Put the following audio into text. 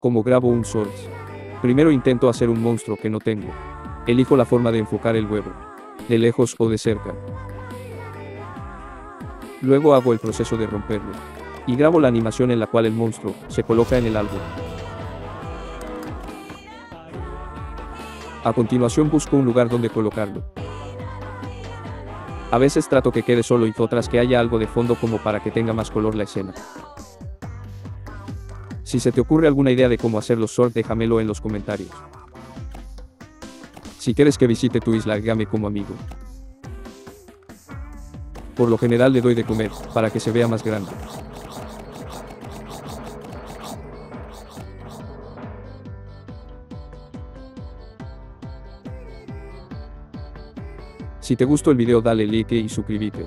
Como grabo un Source. Primero intento hacer un monstruo que no tengo. Elijo la forma de enfocar el huevo. De lejos o de cerca. Luego hago el proceso de romperlo. Y grabo la animación en la cual el monstruo se coloca en el árbol. A continuación busco un lugar donde colocarlo. A veces trato que quede solo y otras que haya algo de fondo como para que tenga más color la escena. Si se te ocurre alguna idea de cómo hacer los sort, déjamelo en los comentarios. Si quieres que visite tu isla, hágame como amigo. Por lo general le doy de comer, para que se vea más grande. Si te gustó el video dale like y suscríbete.